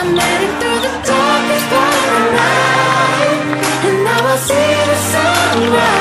I'm heading through the darkest part of the night. And now I see the sunrise.